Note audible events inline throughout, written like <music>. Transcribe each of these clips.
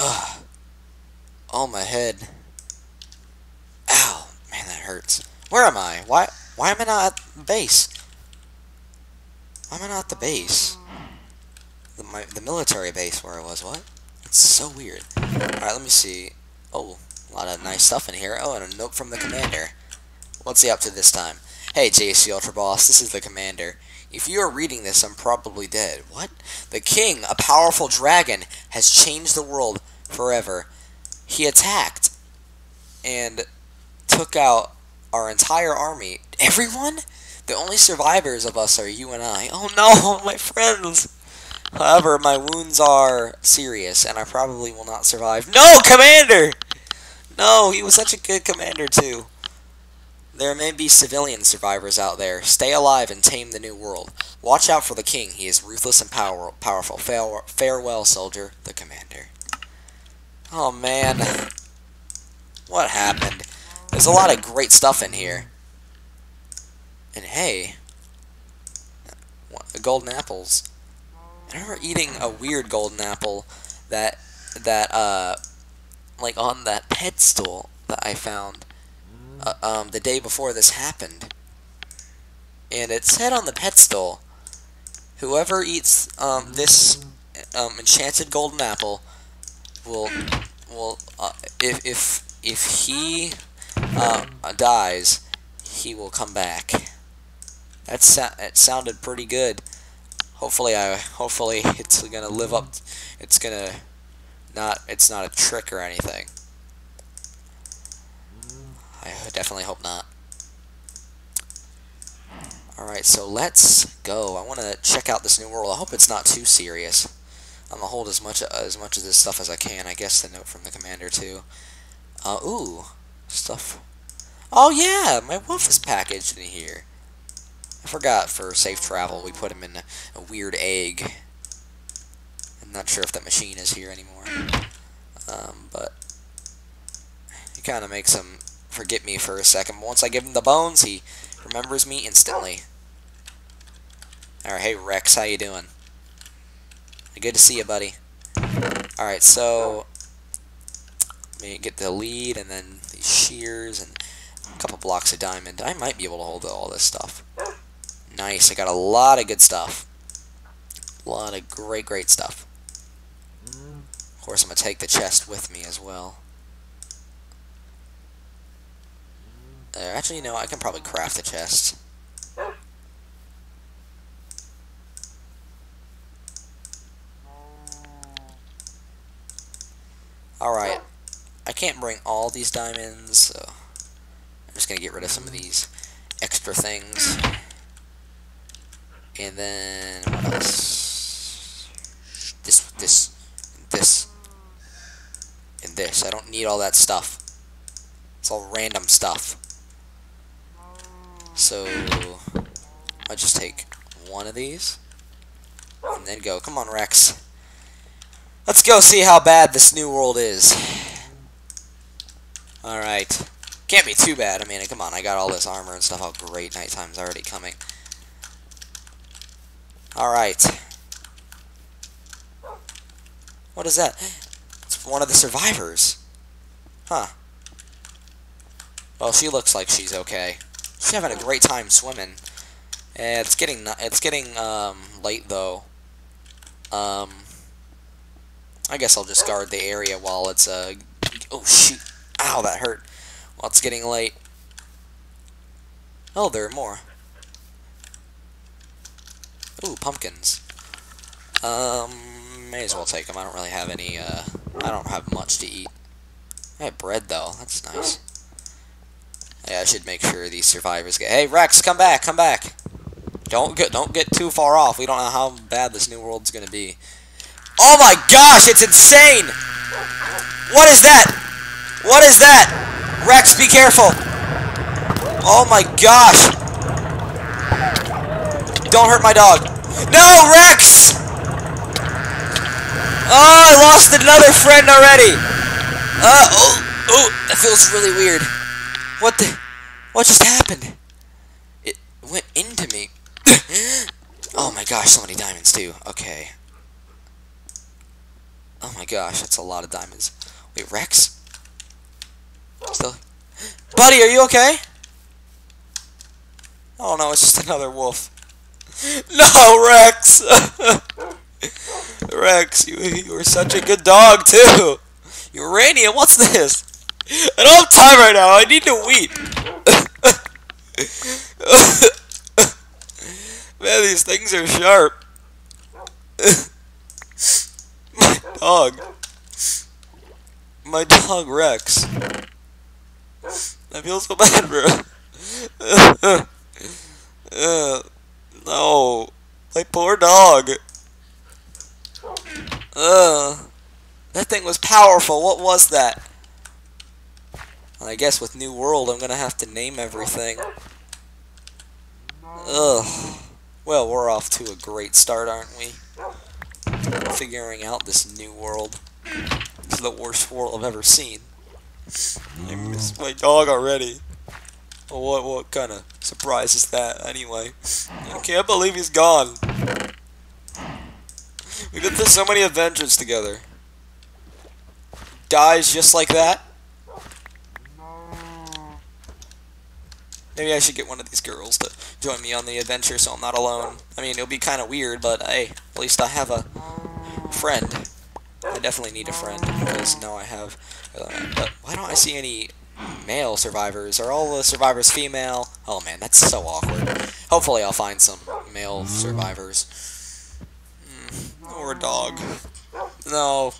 Ugh. Oh, my head. Ow. Man, that hurts. Where am I? Why Why am I not at the base? Why am I not at the base? The, my, the military base where I was. What? It's so weird. Alright, let me see. Oh, a lot of nice stuff in here. Oh, and a note from the commander. What's he up to this time? Hey, JC Ultra Boss, this is the commander. If you are reading this, I'm probably dead. What? The king, a powerful dragon, has changed the world forever. He attacked and took out our entire army. Everyone? The only survivors of us are you and I. Oh no, <laughs> my friends! However, my wounds are serious, and I probably will not survive. No, Commander! No, he was such a good commander, too. There may be civilian survivors out there. Stay alive and tame the new world. Watch out for the king. He is ruthless and power powerful. farewell, soldier, the commander. Oh, man. What happened? There's a lot of great stuff in here. And hey, golden apples. I remember eating a weird golden apple that that uh like on that pedestal that I found uh, um the day before this happened. And it said on the pedestal, whoever eats um this um enchanted golden apple will will uh, if if if he uh, dies, he will come back. That sa it sounded pretty good. Hopefully, I hopefully <laughs> it's gonna live up. It's gonna not. It's not a trick or anything. I definitely hope not. Alright, so let's go. I want to check out this new world. I hope it's not too serious. I'm gonna hold as much as much of this stuff as I can. I guess the note from the commander too. Uh, ooh, stuff. Oh yeah, my wolf is packaged in here. I forgot for safe travel we put him in a, a weird egg. I'm not sure if that machine is here anymore. Um, but he kind of makes him forget me for a second. Once I give him the bones, he remembers me instantly. Alright, hey Rex, how you doing? Good to see you, buddy. Alright, so let me get the lead and then these shears and a couple blocks of diamond. I might be able to hold all this stuff. Nice, I got a lot of good stuff. A lot of great, great stuff. Of course, I'm going to take the chest with me as well. There, actually, you know, I can probably craft the chest. Alright, I can't bring all these diamonds, so I'm just going to get rid of some of these extra things. And then, else? This, this, this, and this. I don't need all that stuff. It's all random stuff. So, I'll just take one of these, and then go. Come on, Rex. Let's go see how bad this new world is. Alright. Can't be too bad. I mean, come on, I got all this armor and stuff. Oh, great. Nighttime's already coming. Alright. What is that? It's one of the survivors. Huh. Well, she looks like she's okay. She's having a great time swimming. And it's getting it's getting um, late though. Um, I guess I'll just guard the area while it's uh. Oh shoot! Ow, that hurt. While it's getting late. Oh, there are more. Ooh, pumpkins. Um, may as well take them. I don't really have any, uh, I don't have much to eat. I have bread, though. That's nice. Yeah, I should make sure these survivors get... Hey, Rex, come back, come back! Don't get, don't get too far off. We don't know how bad this new world's gonna be. Oh my gosh, it's insane! What is that? What is that? Rex, be careful! Oh my gosh! Don't hurt my dog. No, Rex! Oh, I lost another friend already. Uh, oh, oh, that feels really weird. What the, what just happened? It went into me. <gasps> oh my gosh, so many diamonds too. Okay. Oh my gosh, that's a lot of diamonds. Wait, Rex? Still? Buddy, are you okay? Oh no, it's just another wolf. <laughs> No, Rex! <laughs> Rex, you, you were such a good dog, too! Uranium, what's this? I don't have time right now, I need to weep! Man, these things are sharp. My dog. My dog Rex. I feel so bad, bro. uh, no. My poor dog. Uh, that thing was powerful. What was that? I guess with New World, I'm gonna have to name everything. Ugh. Well, we're off to a great start, aren't we? Figuring out this new world. It's the worst world I've ever seen. I miss my dog already. what what kind of surprise is that, anyway? I can't believe he's gone. We did so many adventures together. Dies just like that? Maybe I should get one of these girls to join me on the adventure so I'm not alone. I mean, it'll be kind of weird, but hey, at least I have a friend. I definitely need a friend, because now I have... Uh, but why don't I see any male survivors? Are all the survivors female? Oh man, that's so awkward. Hopefully I'll find some male survivors. Mm, or a dog. No.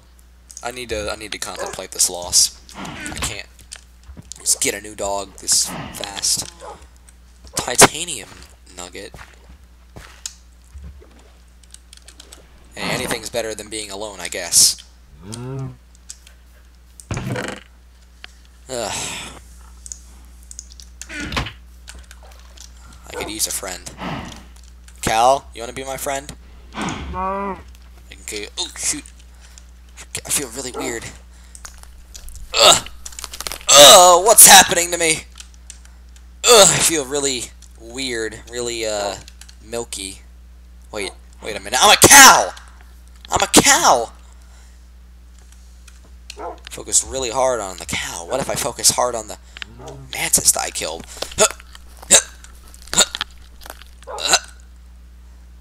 I need to I need to contemplate this loss. I can't just get a new dog this fast. Titanium nugget. Anything's better than being alone, I guess. Ugh. I could use a friend. Cal, you want to be my friend? No. Okay. Oh shoot. I feel really weird. Ugh. Ugh. What's happening to me? Ugh. I feel really weird. Really uh milky. Wait. Wait a minute. I'm a cow. I'm a cow. Focus really hard on the cow. What if I focus hard on the mantis that I killed?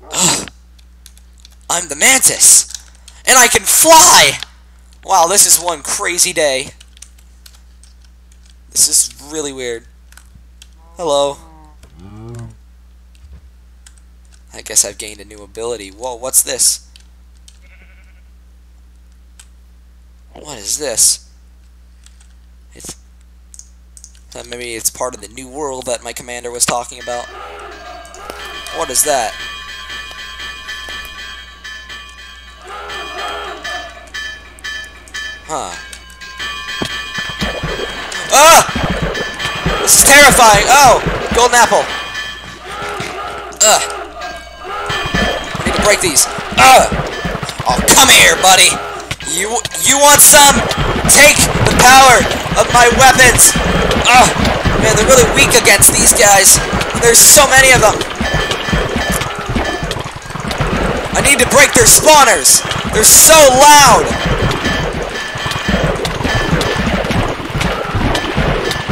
<gasps> I'm the mantis! And I can fly! Wow, this is one crazy day. This is really weird. Hello. I guess I've gained a new ability. Whoa, what's this? What is this? It's... Uh, maybe it's part of the new world that my commander was talking about. What is that? Huh. Ah! This is terrifying! Oh! Golden apple! Ugh. Break these. Ugh! Oh, come here, buddy! You you want some? Take the power of my weapons! Ugh! Man, they're really weak against these guys. There's so many of them. I need to break their spawners. They're so loud.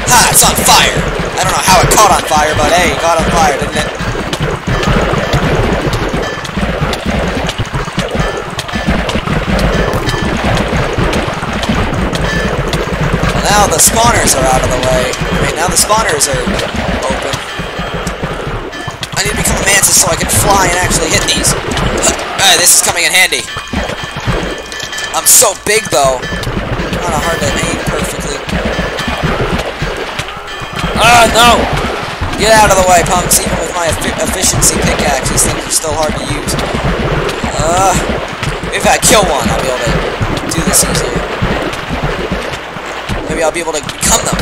Ha! It's on fire. I don't know how it caught on fire, but hey, it caught on fire, didn't it? Now the spawners are out of the way. Wait, now the spawners are open. I need to become a mantis so I can fly and actually hit these. Uh, this is coming in handy. I'm so big, though. Kind of hard to aim perfectly. Ah, uh, no! Get out of the way, punks. Even with my efficiency pickaxe, these things are still hard to use. Uh, if I kill one, I'll be able to do this easier. Maybe I'll be able to become them.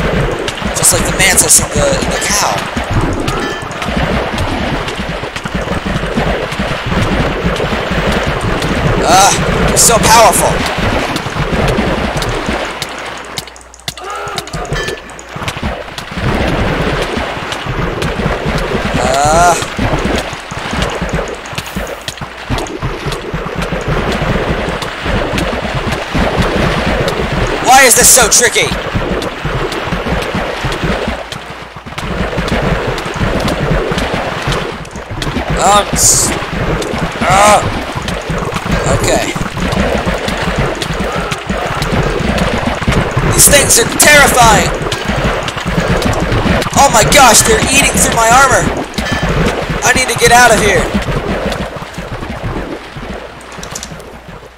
Just like the mantis and the, the cow. Ah, they're so powerful. Is this so tricky? Um. Uh, okay. These things are terrifying. Oh my gosh, they're eating through my armor. I need to get out of here.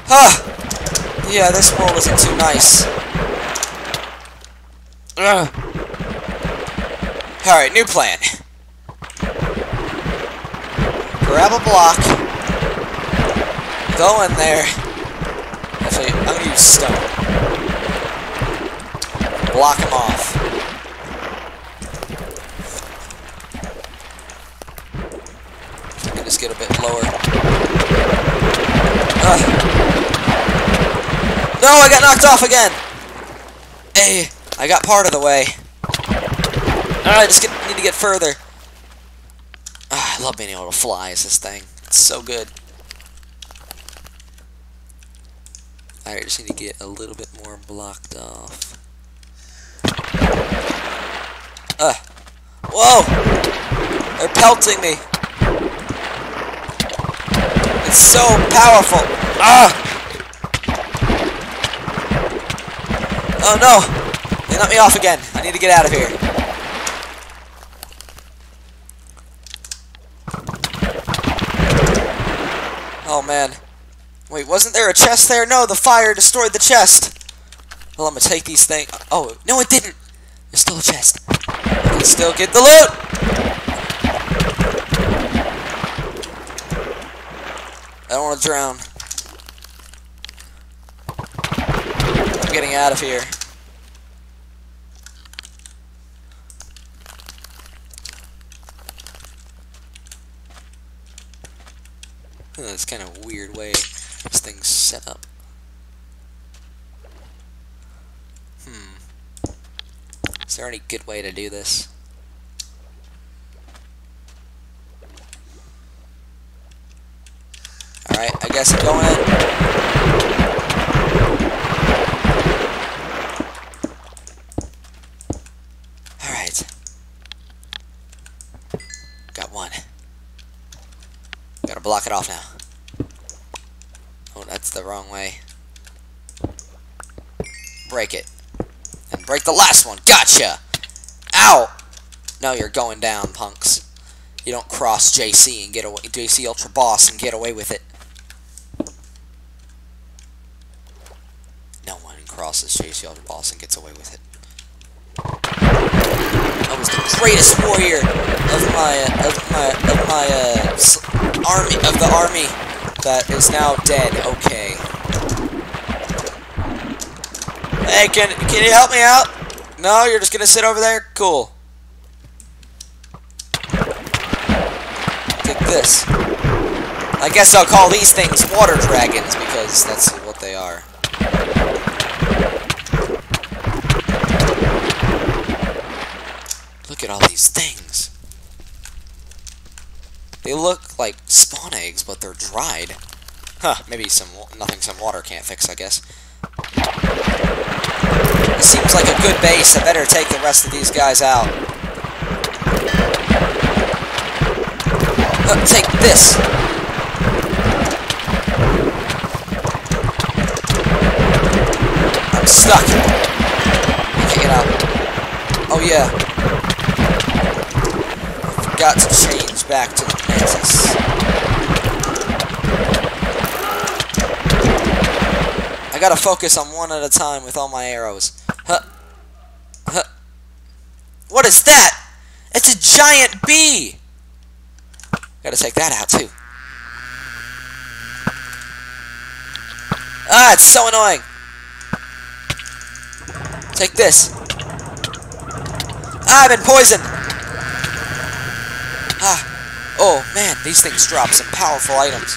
Huh. Yeah, this world isn't too nice. Ugh. Alright, new plan. Grab a block. Go in there. Actually, I'm gonna use stone. Block him off. I just get a bit lower. Ugh. No, I got knocked off again! Hey, I got part of the way. I just get, need to get further. Ah, I love being able to fly as this thing. It's so good. I just need to get a little bit more blocked off. Uh. Whoa! They're pelting me. It's so powerful. Ah! Oh no! They let me off again. I need to get out of here. Oh man. Wait, wasn't there a chest there? No, the fire destroyed the chest. Well, I'm gonna take these things. Oh, no, it didn't. There's still a chest. I can still get the loot. I don't want to drown. I'm getting out of here. That's kind of weird way this thing's set up. Hmm. Is there any good way to do this? Alright, I guess I'm going in. Alright. Got one. Gotta block it off now. Oh, that's the wrong way. Break it. And break the last one. Gotcha! Ow! No, you're going down, punks. You don't cross JC and get away JC Ultra Boss and get away with it. No one crosses JC Ultra Boss and gets away with it. I was the greatest warrior of my of my of my uh, army of the army that is now dead. Okay. Hey, can can you help me out? No, you're just gonna sit over there. Cool. Take this. I guess I'll call these things water dragons because that's these things. They look like spawn eggs, but they're dried. Huh, maybe some nothing some water can't fix, I guess. It seems like a good base. I better take the rest of these guys out. Uh, take this. I'm stuck. I can't get out. Oh yeah. Forgot to change back to the Mantis. I gotta focus on one at a time with all my arrows. Huh. Huh. What is that? It's a giant bee! Gotta take that out, too. Ah, it's so annoying! Take this. Ah, I've been poisoned! Ah. Oh, man, these things drop some powerful items.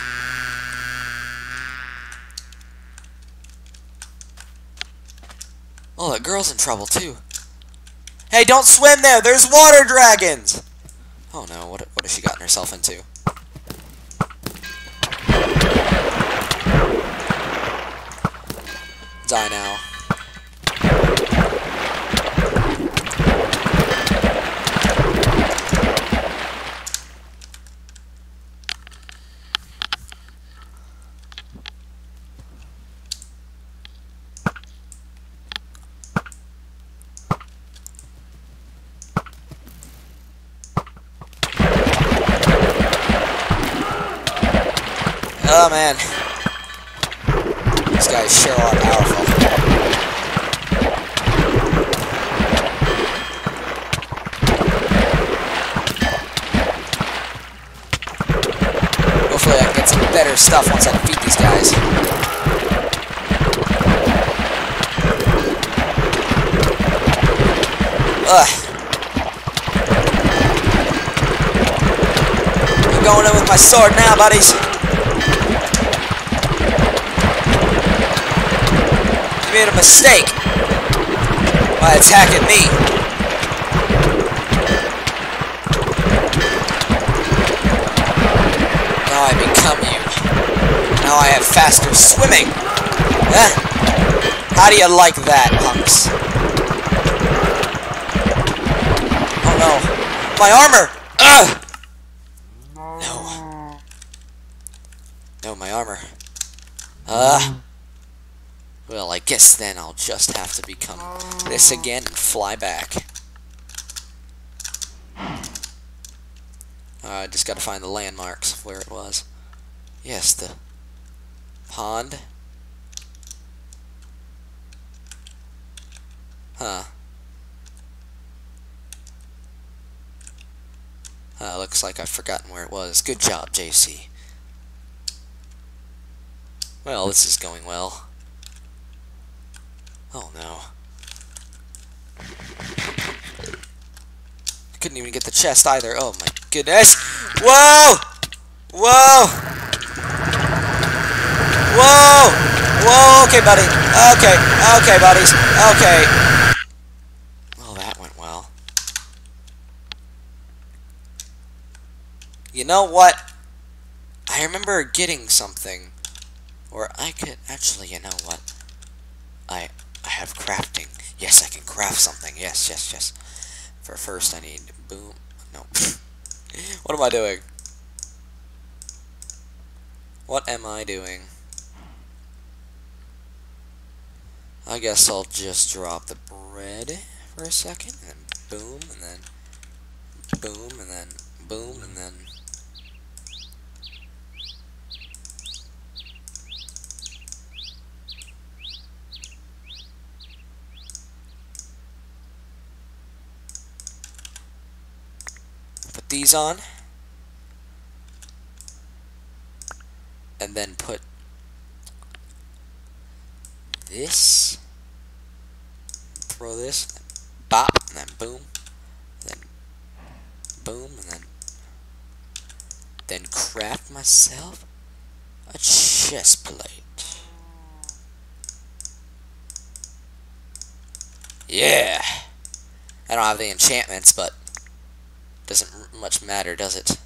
Oh, that girl's in trouble, too. Hey, don't swim there! There's water dragons! Oh no, what, what has she gotten herself into? Die now. Oh man. These guys sure are powerful. Hopefully I can get some better stuff once I defeat these guys. Ugh. I'm going in with my sword now, buddies. Made a mistake by attacking me. Now I become you. Now I have faster swimming. Eh? How do you like that, punks? Oh no. My armor! Ugh! No. No, my armor. Uh. Well, I guess then I'll just have to become this again and fly back. Uh, I just gotta find the landmarks of where it was. Yes, the pond. Huh. Uh, looks like I've forgotten where it was. Good job, JC. Well, this is going well. Oh no. Couldn't even get the chest either. Oh my goodness. Whoa! Whoa! Whoa! Whoa, okay, buddy. Okay, okay, buddies. Okay. Well, that went well. You know what? I remember getting something. Or I could... Actually, you know what? I... I have crafting. Yes, I can craft something. Yes, yes, yes. For first, I need... Boom. No. <laughs> what am I doing? What am I doing? I guess I'll just drop the bread for a second, and boom, and then boom, and then boom, and then these on, and then put this, throw this, bop, and then boom, then boom, and then then craft myself a chest plate. Yeah. I don't have the enchantments, but doesn't much matter, does it?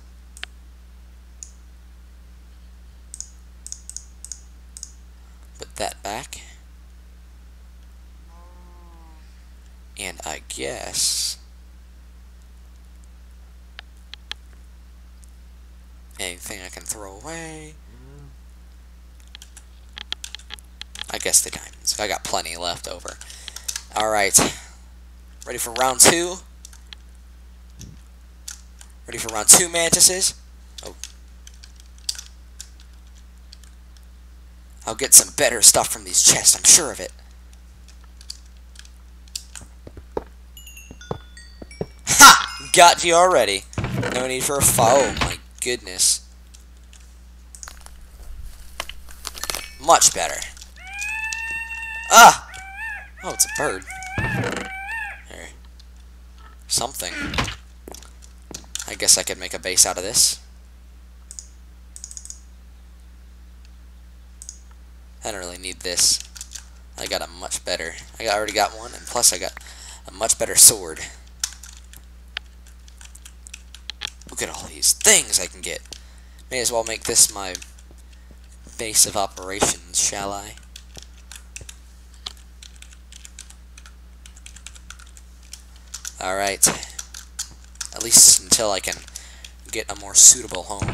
Put that back. And I guess anything I can throw away. I guess the diamonds. I got plenty left over. Alright. Ready for round two? Ready for round two, mantises? Oh. I'll get some better stuff from these chests, I'm sure of it. Ha! Got you already. No need for a foul. Oh my goodness. Much better. Ah! Oh, it's a bird. Something. I guess I could make a base out of this. I don't really need this. I got a much better. I already got one, and plus I got a much better sword. Look at all these things I can get. May as well make this my base of operations, shall I? Alright. At least until I can get a more suitable home.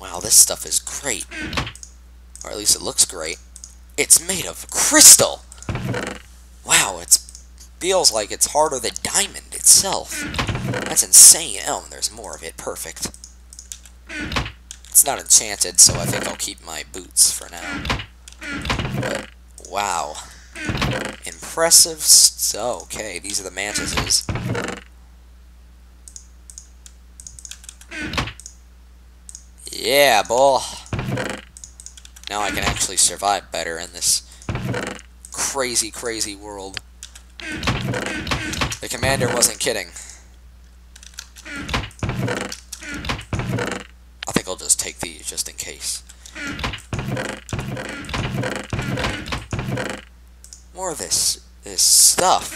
Wow, this stuff is great. Or at least it looks great. It's made of crystal! Wow, it feels like it's harder than diamond itself. That's insane. Oh, there's more of it. Perfect. It's not enchanted, so I think I'll keep my boots for now. But, wow. Impressive st- okay, these are the mantises. Yeah, bull. Now I can actually survive better in this crazy, crazy world. The commander wasn't kidding. I think I'll just take these just in case. More of this, this stuff.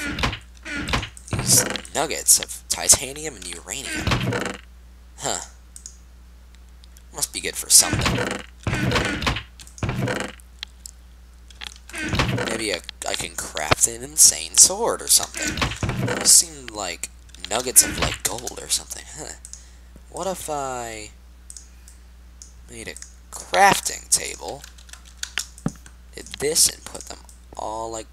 These nuggets of titanium and uranium. Huh. Must be good for something. Maybe I, I can craft an insane sword or something. Those seem like nuggets of like gold or something. Huh. What if I made a crafting table, did this and put them all like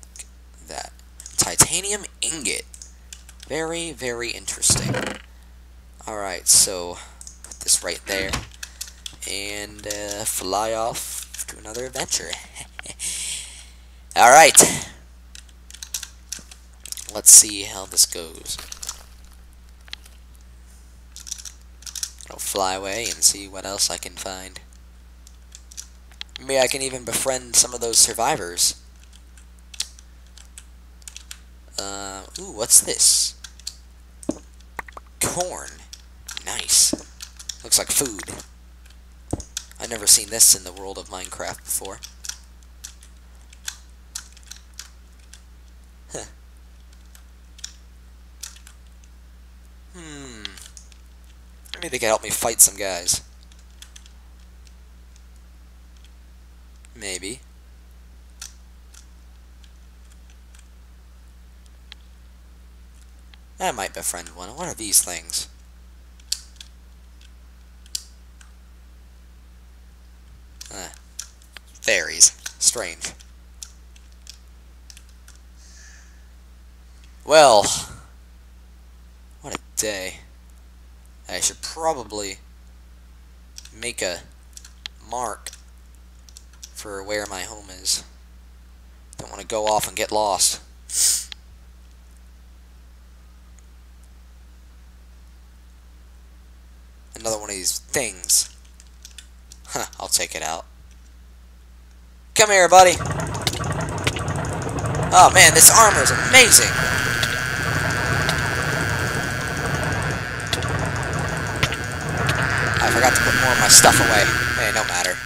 that. Titanium ingot. Very, very interesting. Alright, so put this right there. And uh, fly off to another adventure. <laughs> Alright. Let's see how this goes. I'll fly away and see what else I can find. Maybe I can even befriend some of those survivors. Uh, ooh, what's this? Corn. Nice. Looks like food. I've never seen this in the world of Minecraft before. Huh. Hmm. Maybe they can help me fight some guys. Maybe. I might befriend one. What are these things? Uh, fairies. Strange. Well, what a day. I should probably make a mark for where my home is. Don't want to go off and get lost. Another one of these things. Huh, I'll take it out. Come here, buddy. Oh man, this armor is amazing. I forgot to put more of my stuff away. Hey, no matter.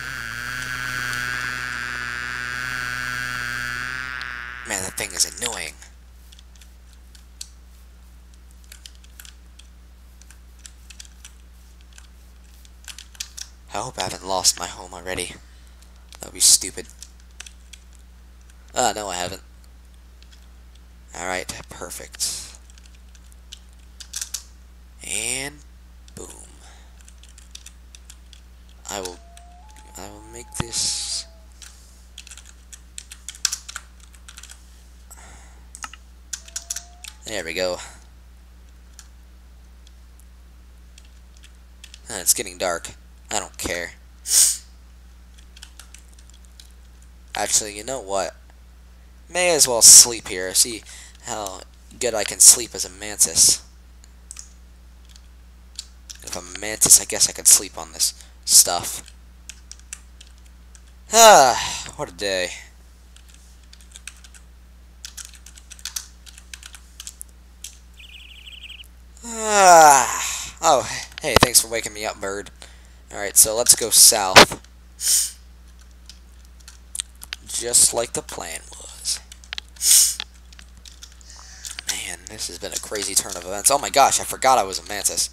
Man, that thing is annoying. I hope I haven't lost my home already. That would be stupid. Ah, uh, no I haven't. Alright, perfect. And boom. I will I will make this There we go. Uh, it's getting dark. I don't care. Actually, you know what? May as well sleep here. See how good I can sleep as a mantis. If I'm a mantis, I guess I could sleep on this stuff. Ah, what a day. Ah, oh, hey, thanks for waking me up, bird. Alright, so let's go south. Just like the plan was. Man, this has been a crazy turn of events. Oh my gosh, I forgot I was a mantis.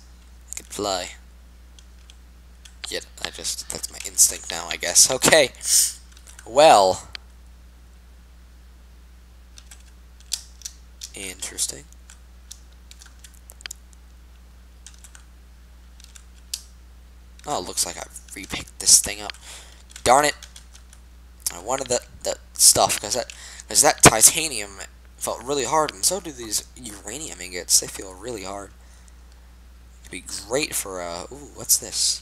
I could fly. Yet, I just, that's my instinct now, I guess. Okay. Well. Interesting. Oh, looks like I repicked this thing up. Darn it. I wanted that, that stuff, because that, cause that titanium felt really hard, and so do these uranium ingots. They feel really hard. It'd be great for, uh, ooh, what's this?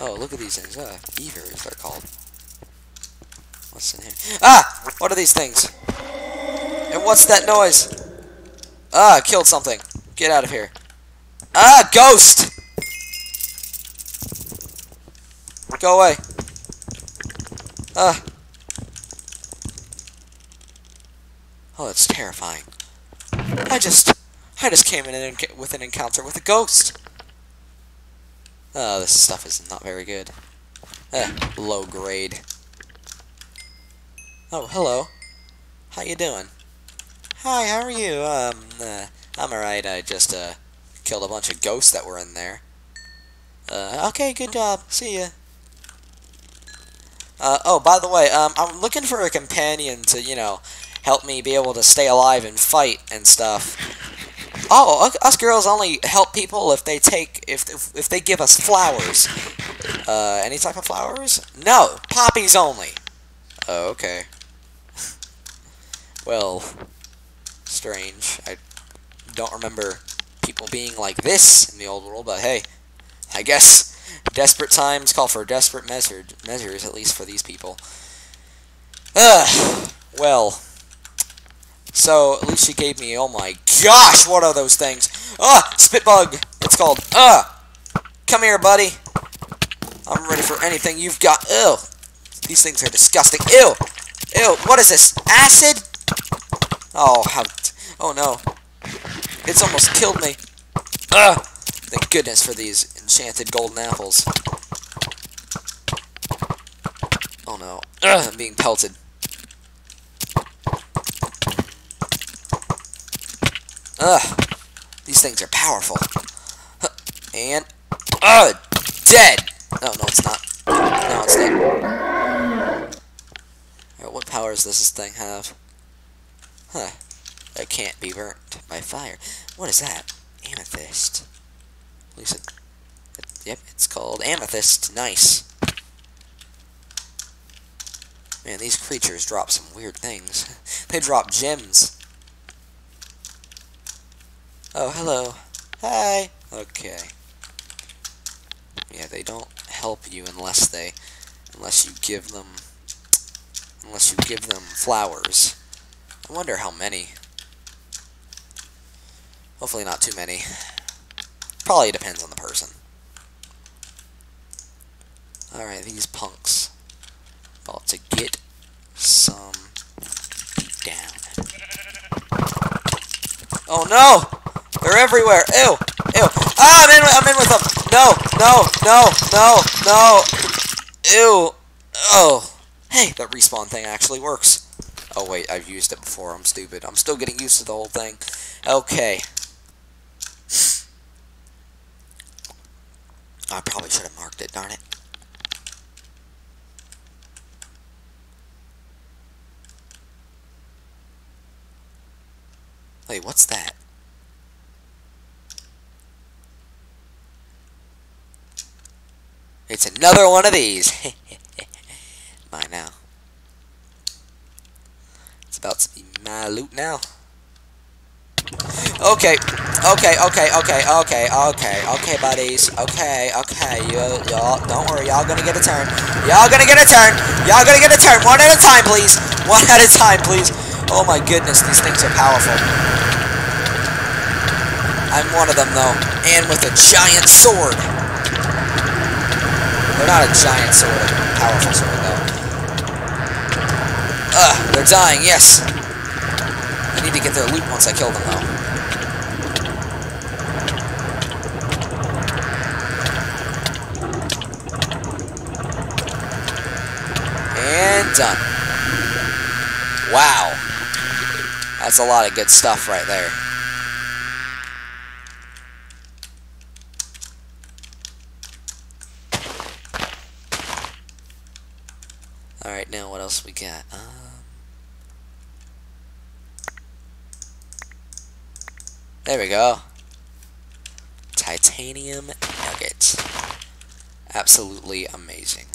Oh, look at these things. Uh, beavers, they're called. What's in here? Ah! What are these things? And what's that noise? Ah, killed something. Get out of here. Ah, ghost! Go away. Ah. Oh, that's terrifying. I just, I just came in with an encounter with a ghost. Oh, this stuff is not very good. Eh, low grade. Oh, hello. How you doing? Hi, how are you? Um, uh, I'm alright. I just, uh, killed a bunch of ghosts that were in there. Uh, okay, good job. See ya. Uh, oh, by the way, um, I'm looking for a companion to, you know, help me be able to stay alive and fight and stuff. Oh, us girls only help people if they take, if, if, if they give us flowers. Uh, any type of flowers? No, poppies only. Oh, okay. <laughs> well, strange. I don't remember people being like this in the old world, but hey, I guess desperate times call for desperate measure, measures, at least for these people. Ugh, well, so at least she gave me, oh my gosh, what are those things? Ah, spit bug, it's called. Ah, come here, buddy. I'm ready for anything you've got. Ew, these things are disgusting. Ew, ew, what is this, acid? Oh, how, oh no, it's almost killed me. Ugh! Thank goodness for these enchanted golden apples. Oh no. Ugh, I'm being pelted. Ugh. These things are powerful. And... Ugh! Dead! Oh, no, it's not. No, it's dead. Alright, what powers does this thing have? Huh. It can't be burnt by fire. What is that? Amethyst. Yep, it's called amethyst. Nice. Man, these creatures drop some weird things. <laughs> they drop gems. Oh, hello. Hi. Okay. Yeah, they don't help you unless they, unless you give them, unless you give them flowers. I wonder how many. Hopefully not too many. Probably depends on the person. Alright, these punks. About to get some down. Oh no! They're everywhere! Ew! Ew! Ah, I'm in, I'm in with them! No! No! No! No! No! Ew! Oh! Hey, that respawn thing actually works. Oh wait, I've used it before. I'm stupid. I'm still getting used to the whole thing. Okay. I probably should have marked it, darn it. Wait, what's that? It's another one of these. <laughs> Mine now. It's about to be my loot now. Okay, okay, okay, okay, okay, okay, okay, buddies. Okay, okay, you, y'all, don't worry, y'all gonna get a turn. Y'all gonna get a turn. Y'all gonna get a turn. One at a time, please. One at a time, please. Oh my goodness, these things are powerful. I'm one of them, though, and with a giant sword. They're not a giant sword, a powerful sword, though. Ugh, they're dying, yes. Need to get their loot once I kill them, though. And done. Wow. That's a lot of good stuff right there. Alright, now what else we got? Um, there we go. Titanium nugget. Absolutely amazing.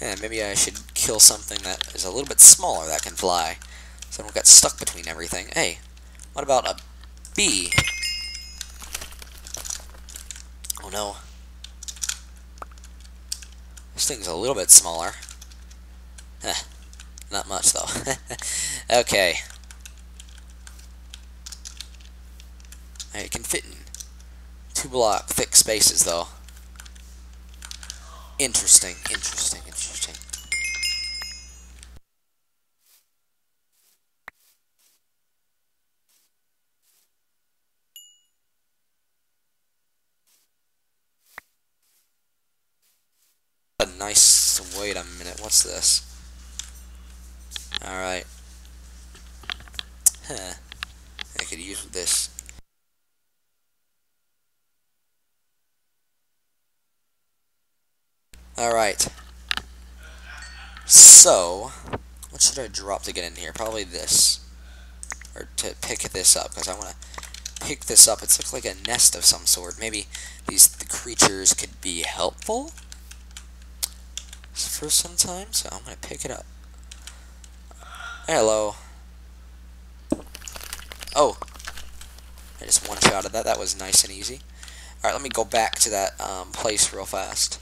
Yeah, maybe I should kill something that is a little bit smaller that can fly. So I don't get stuck between everything. Hey, what about a bee? Oh no. This thing's a little bit smaller. Not much, though. <laughs> okay. It can fit in two block thick spaces, though. Interesting, interesting, interesting. A nice... Wait a what's this? Alright. Huh. I could use this. Alright. So, what should I drop to get in here? Probably this. Or to pick this up, because I want to pick this up. It looks like a nest of some sort. Maybe these the creatures could be helpful for some time, so I'm to pick it up. Hello. Oh. I just one-shotted that. That was nice and easy. Alright, let me go back to that um, place real fast.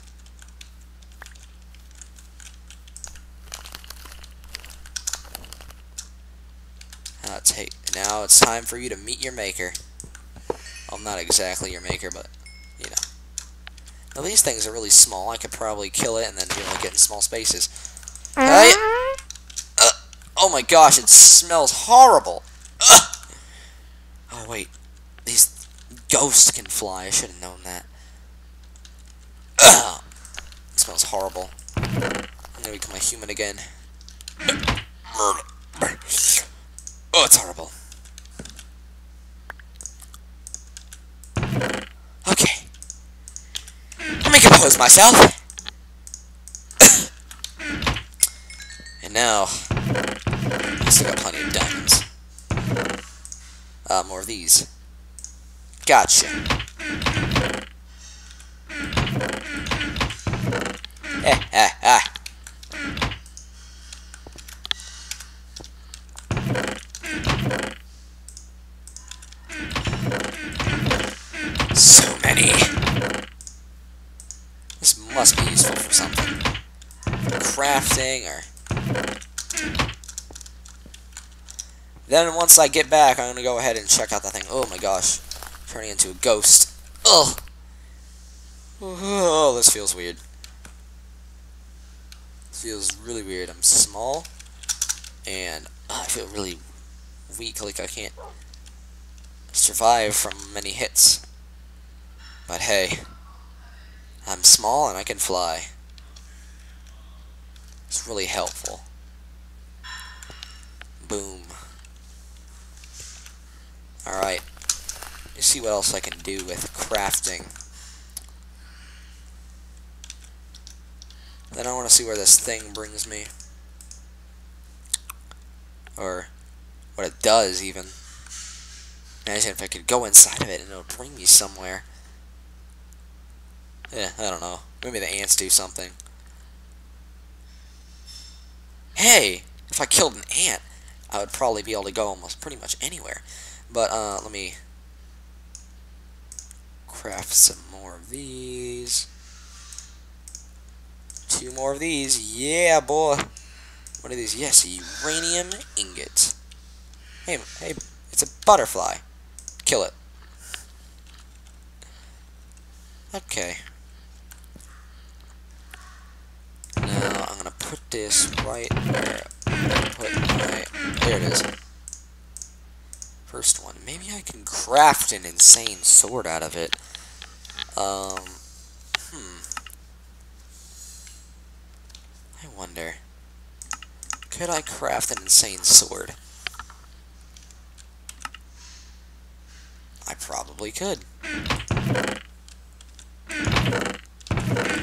Now, take, now it's time for you to meet your maker. Well, not exactly your maker, but. Now, these things are really small. I could probably kill it and then you know, get in small spaces. Uh, oh my gosh, it smells horrible. Ugh. Oh, wait. These ghosts can fly. I should have known that. Ugh. It smells horrible. I'm gonna become a human again. Oh, it's horrible. Okay. Let myself. <coughs> and now, I still got plenty of diamonds. Uh, more of these. Gotcha. Eh, eh, ah. So many. This must be useful for something. Crafting or... Then once I get back, I'm going to go ahead and check out that thing. Oh my gosh. Turning into a ghost. Ugh. Oh, this feels weird. This feels really weird. I'm small. And I feel really weak. Like I can't survive from many hits. But hey, I'm small and I can fly. It's really helpful. Boom. Alright. Let's see what else I can do with crafting. Then I want to see where this thing brings me. Or what it does, even. Imagine if I could go inside of it and it would bring me somewhere. Yeah, I don't know. Maybe the ants do something. Hey! If I killed an ant, I would probably be able to go almost pretty much anywhere. But, uh, let me craft some more of these. Two more of these. Yeah, boy. What are these? Yes, uranium ingot. Hey, hey, it's a butterfly. Kill it. Okay. Now, I'm gonna put this right where I put my... There it is. First one. Maybe I can craft an insane sword out of it. Um, hmm. I wonder. Could I craft an insane sword? I probably could. I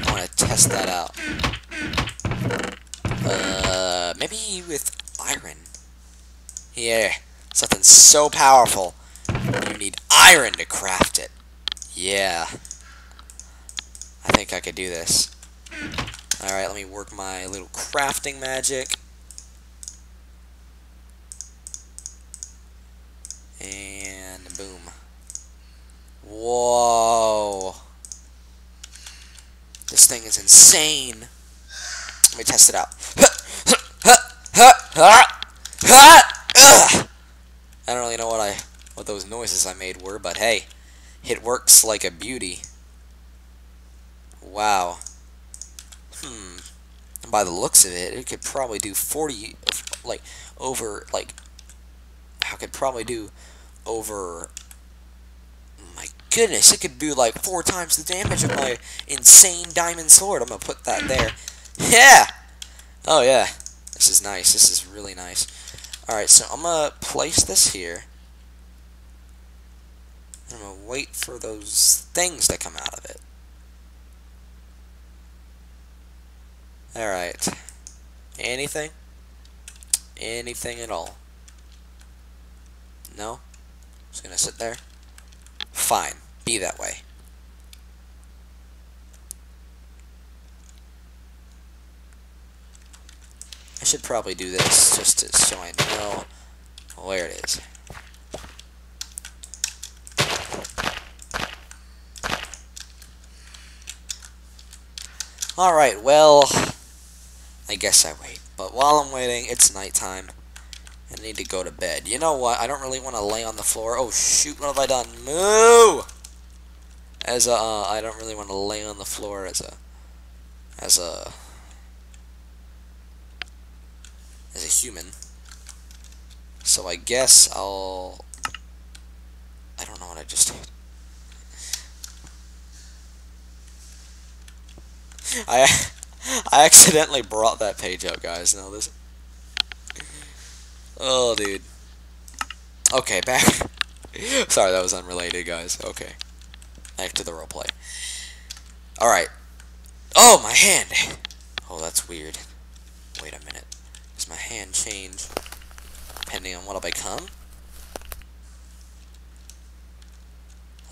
want to test that out. Uh, maybe with iron. Yeah, something so powerful. You need iron to craft it. Yeah think I could do this. Alright, let me work my little crafting magic. And boom. Whoa. This thing is insane. Let me test it out. I don't really know what I what those noises I made were, but hey, it works like a beauty. Wow. Hmm. By the looks of it, it could probably do 40, like, over, like, I could probably do over, my goodness, it could do like four times the damage of my insane diamond sword. I'm to put that there. Yeah! Oh, yeah. This is nice. This is really nice. Alright, so I'm to place this here. I'm to wait for those things to come out of it. Alright. Anything? Anything at all? No? Just gonna sit there? Fine. Be that way. I should probably do this just to, so I know where it is. Alright, well, I guess I wait. But while I'm waiting, it's nighttime. I need to go to bed. You know what? I don't really want to lay on the floor. Oh, shoot. What have I done? Moo! As a, uh, I don't really want to lay on the floor as a, as a, as a human. So I guess I'll, I don't know what I just did. <laughs> I, <laughs> I accidentally brought that page up, guys. No, this, Oh, dude. Okay, back. <laughs> Sorry, that was unrelated, guys. Okay. Back to the roleplay. Alright. Oh, my hand! Oh, that's weird. Wait a minute. Does my hand change depending on what I become?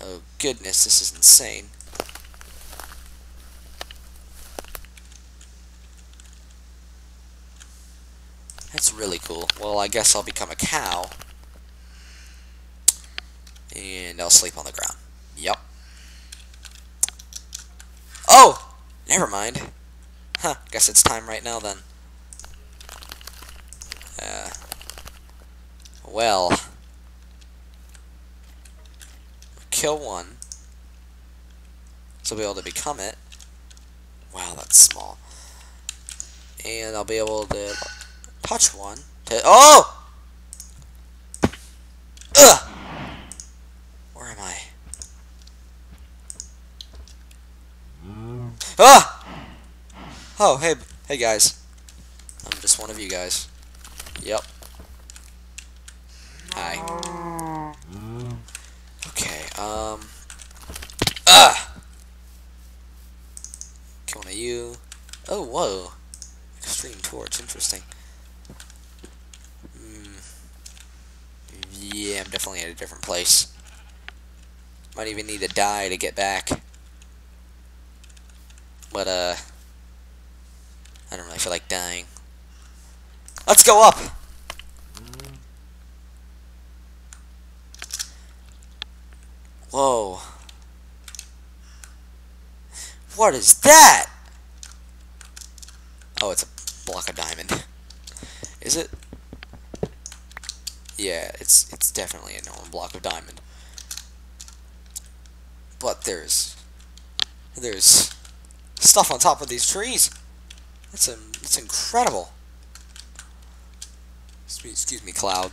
Oh, goodness, this is insane. That's really cool. Well, I guess I'll become a cow. And I'll sleep on the ground. Yep. Oh! Never mind. Huh, guess it's time right now then. Uh, well. Kill one. So I'll be able to become it. Wow, that's small. And I'll be able to touch one. To, oh! Ugh! Where am I? Ah! Oh, hey, hey guys. I'm just one of you guys. Yep. Hi. Okay, um... Ah! Kill one of you. Oh, whoa. Extreme torch, interesting. Yeah, I'm definitely at a different place. Might even need to die to get back. But, uh... I don't really feel like dying. Let's go up! Whoa. What is that? Oh, it's a block of diamond. Is it? Yeah, it's it's definitely a normal block of diamond. But there's there's stuff on top of these trees. That's a it's incredible. Excuse me, cloud.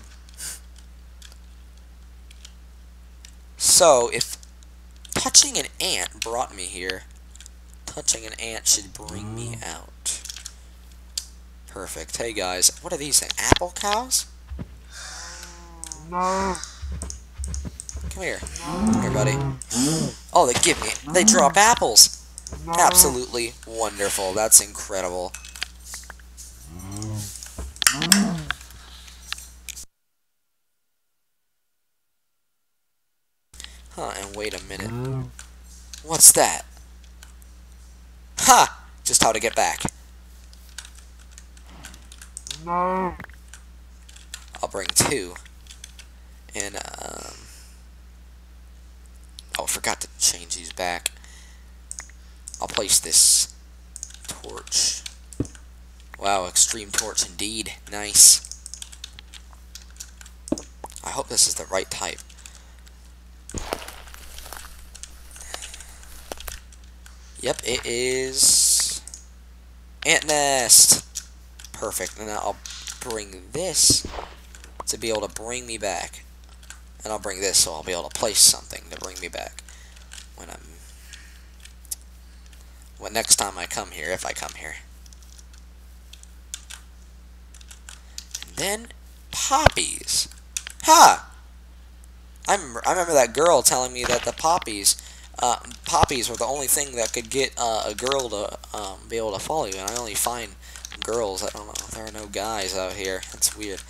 So, if touching an ant brought me here, touching an ant should bring me out. Perfect. Hey guys, what are these? Apple cows? Come here. Come here, buddy. Oh, they give me... They drop apples. Absolutely wonderful. That's incredible. Huh, and wait a minute. What's that? Ha! Just how to get back. No. I'll bring two. And, um, oh, I forgot to change these back. I'll place this torch. Wow, extreme torch indeed. Nice. I hope this is the right type. Yep, it is ant nest. Perfect. And I'll bring this to be able to bring me back. And I'll bring this so I'll be able to place something to bring me back when I'm when next time I come here, if I come here. And then poppies. Ha! I remember, I remember that girl telling me that the poppies uh, poppies were the only thing that could get uh, a girl to um, be able to follow you, and I only find girls. I don't know. There are no guys out here. That's weird.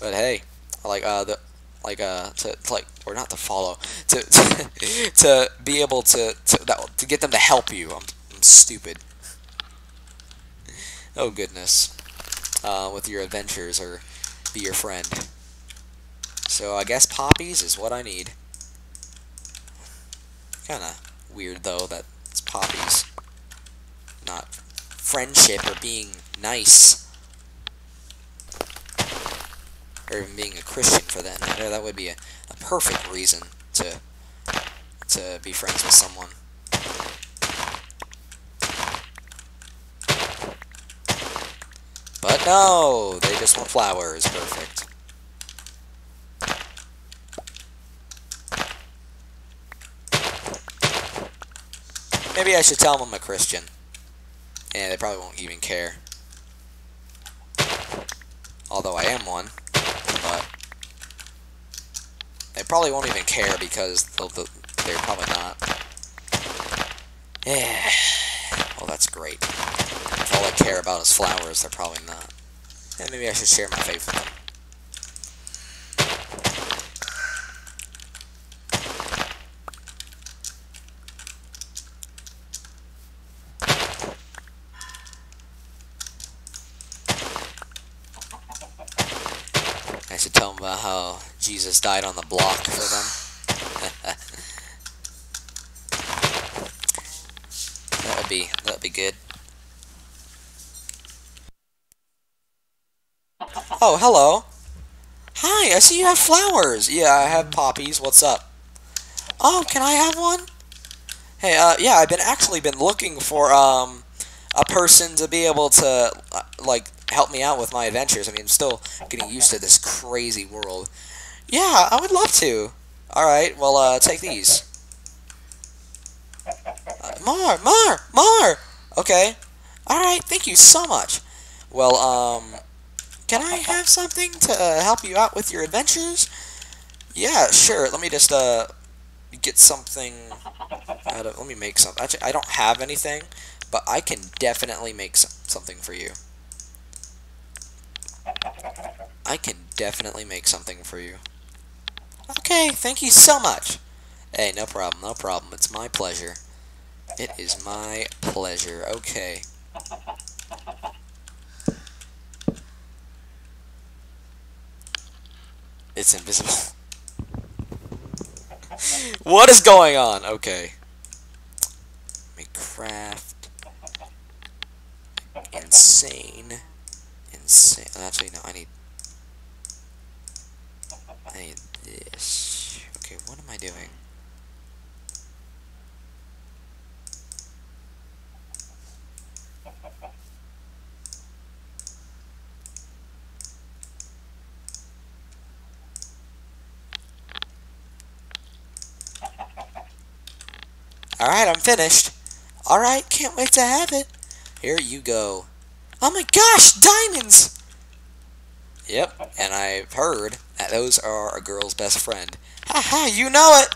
But hey, like uh, the like uh to, to like or not to follow to to, <laughs> to be able to to, that, to get them to help you. I'm, I'm stupid. Oh goodness. Uh, with your adventures or be your friend. So I guess poppies is what I need. Kind of weird though that it's poppies, not friendship or being nice or even being a Christian for that matter. That would be a, a perfect reason to to be friends with someone. But no, they just want flowers. Perfect. Maybe I should tell them I'm a Christian. Yeah, they probably won't even care. Although I am one but they probably won't even care because they'll, they're probably not. Yeah. Well, that's great. If all I care about is flowers, they're probably not. Yeah, maybe I should share my faith with them. I should tell them about how Jesus died on the block for them. <sighs> that would be that would be good. Oh, hello. Hi, I see you have flowers. Yeah, I have poppies. What's up? Oh, can I have one? Hey, uh, yeah, I've been actually been looking for um a person to be able to uh, like help me out with my adventures. I mean, I'm still getting used to this crazy world. Yeah, I would love to. Alright, well, uh, take these. Uh, more, more, more! Okay. Alright, thank you so much. Well, um, can I have something to uh, help you out with your adventures? Yeah, sure. Let me just, uh, get something out of, let me make something. Actually, I don't have anything, but I can definitely make some, something for you. I can definitely make something for you. Okay, thank you so much. Hey, no problem, no problem. It's my pleasure. It is my pleasure. Okay. It's invisible. <laughs> what is going on? Okay. Let me craft. Insane insane. Actually, no, I need... I need this. Okay, what am I doing? Alright, I'm finished. Alright, can't wait to have it. Here you go. Oh my gosh, diamonds! Yep, and I've heard those are a girl's best friend. Haha, you know it!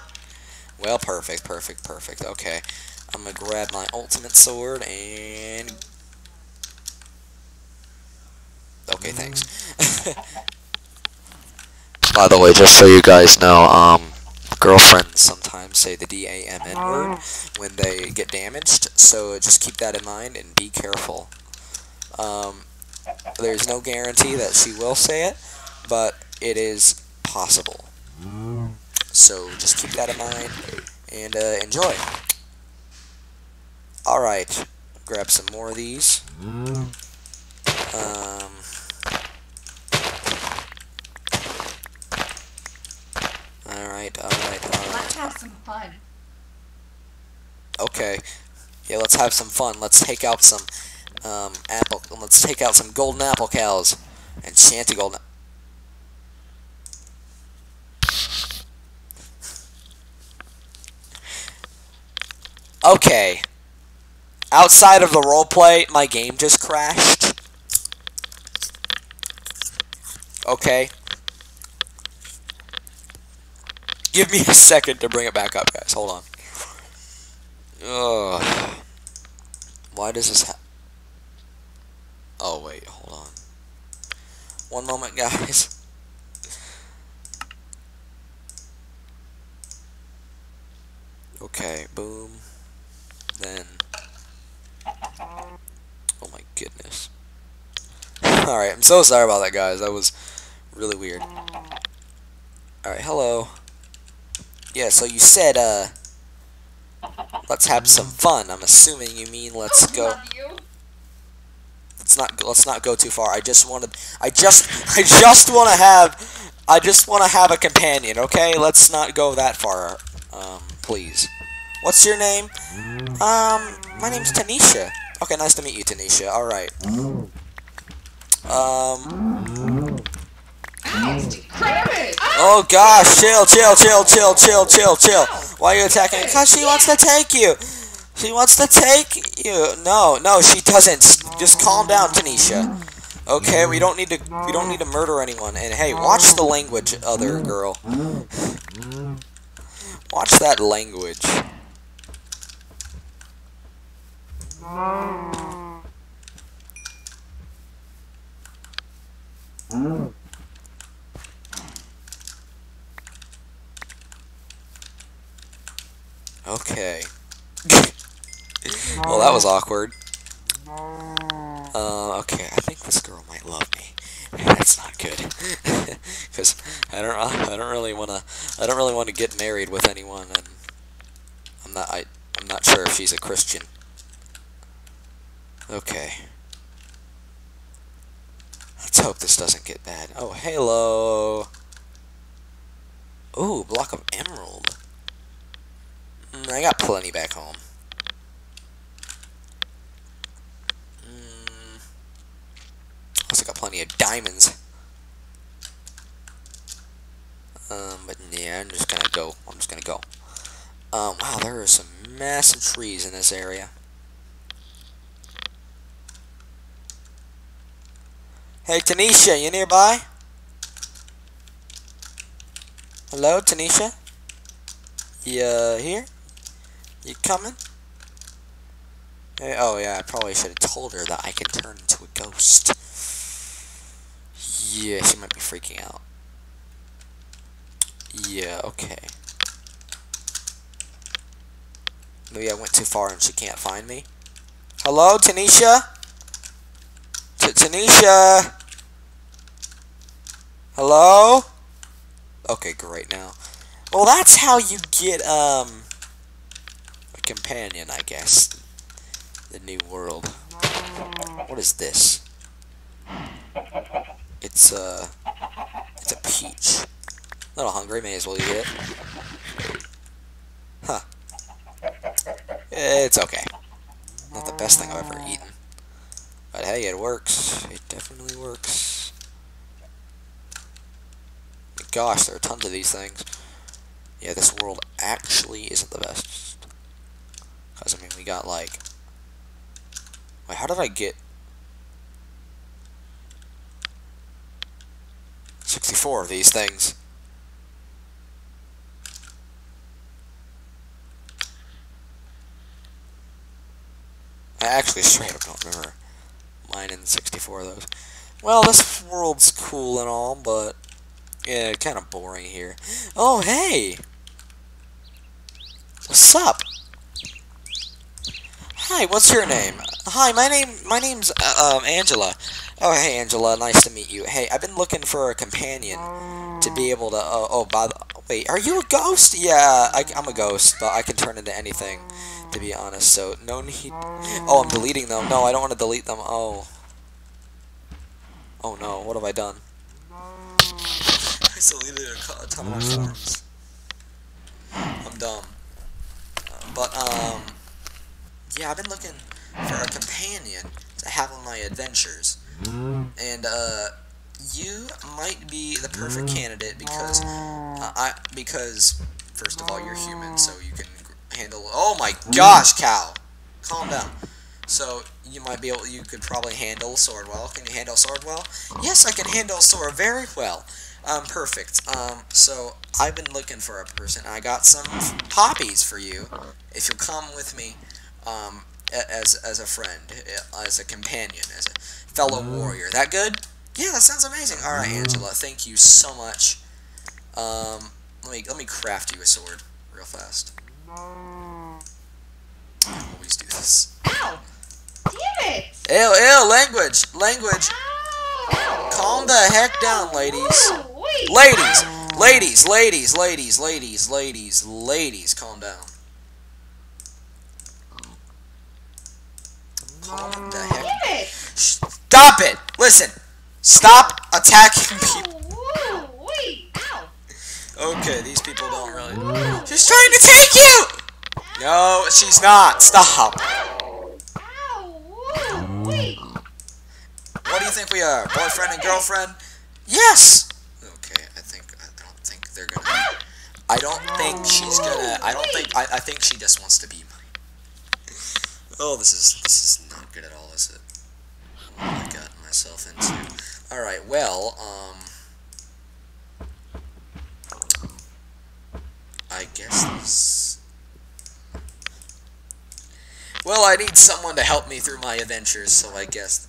Well, perfect, perfect, perfect. Okay, I'm gonna grab my ultimate sword and... Okay, thanks. <laughs> By the way, just so you guys know, um, girlfriends sometimes say the D-A-M-N word when they get damaged, so just keep that in mind and be careful. Um, there's no guarantee that she will say it, but it is possible. So just keep that in mind and uh, enjoy. Alright. Grab some more of these. Um, alright, alright, alright. Let's have some fun. Okay. Yeah, let's have some fun. Let's take out some um, apple. Let's take out some golden apple cows and shanty golden. Okay. Outside of the roleplay, my game just crashed. Okay. Give me a second to bring it back up, guys. Hold on. Ugh. Why does this happen? Oh, wait, hold on. One moment, guys. Okay, boom. Then. Oh my goodness. <laughs> Alright, I'm so sorry about that, guys. That was really weird. Alright, hello. Yeah, so you said, uh, let's have some fun. I'm assuming you mean let's go. Let's not let's not go too far. I just wanted I just <laughs> I just want to have I just want to have a companion, okay? Let's not go that far. Um, please. What's your name? Um, my name's Tanisha. Okay, nice to meet you, Tanisha. All right. Um, oh gosh, chill, chill, chill, chill, chill, chill, chill. Why are you attacking? Because she wants to take you. She wants to take you. No, no, she doesn't. Just calm down, Tanisha. Okay, we don't need to. We don't need to murder anyone. And hey, watch the language, other girl. Watch that language. Okay. well, that was awkward. Uh, okay, I think this girl might love me. That's not good, <laughs> because I don't, I don't really want to, I don't really want to get married with anyone, and I'm not, I, I'm not sure if she's a Christian. Okay. Let's hope this doesn't get bad. Oh, hello. Ooh, block of emerald. Mm, I got plenty back home. Mm, also got plenty of diamonds. Um, but yeah, I'm just gonna go. I'm just gonna go. Um, wow, there are some massive trees in this area. Hey, Tanisha, you nearby? Hello, Tanisha? You uh, here? You coming? Hey, oh yeah, I probably should have told her that I can turn into a ghost. Yeah, she might be freaking out. Yeah, okay. Maybe I went too far and she can't find me. Hello, Tanisha? Tanisha? Hello? Okay, great now. Well, that's how you get, um, a companion, I guess. The new world. What is this? It's, uh, it's a peach. A little hungry, may as well eat it. Huh. It's okay. Not the best thing I've ever eaten. But hey, it works. It definitely works. Gosh, there are tons of these things. Yeah, this world actually isn't the best. Because, I mean, we got, like... Wait, how did I get... 64 of these things? I actually straight up don't remember mining 64 of those. Well, this world's cool and all, but yeah, kind of boring here. Oh, hey! What's up? Hi, what's your name? Hi, my name my name's uh, um Angela. Oh, hey Angela, nice to meet you. Hey, I've been looking for a companion to be able to. Uh, oh, by the wait, are you a ghost? Yeah, I, I'm a ghost, but I can turn into anything, to be honest. So no need. Oh, I'm deleting them. No, I don't want to delete them. Oh. Oh no, what have I done? <laughs> I deleted a ton of my forms. I'm dumb. Uh, but um. Yeah, I've been looking for a companion to have on my adventures. And, uh, you might be the perfect candidate because, uh, I, because, first of all, you're human, so you can handle, oh my gosh, Cal, Calm down. So, you might be able, you could probably handle sword well. Can you handle sword well? Yes, I can handle sword very well. Um, perfect. Um, so, I've been looking for a person. I got some poppies for you. If you'll come with me, um, as as a friend, as a companion, as a fellow warrior. That good? Yeah, that sounds amazing. All right, Angela, thank you so much. Um, let me let me craft you a sword real fast. I always do this. Ow! Damn it! Ew, ew, language, language. Ow! Calm the heck down, ladies. Ladies, ladies, ladies, ladies, ladies, ladies, ladies, calm down. Calm the heck Damn it! Stop it! Listen! Stop attacking people. Ooh, wait. Ow! Okay, these people don't really. She's trying to take you! No, she's not. Stop. Ow! Ooh, wait. What do you think we are? Boyfriend and girlfriend? Yes! Okay, I think. I don't think they're gonna. I don't think she's gonna. I don't think. I, I think she just wants to be mine. Oh, this is. This is not good at all, is it? What have I got myself into? Alright, well, um. I guess this. Well, I need someone to help me through my adventures, so I guess.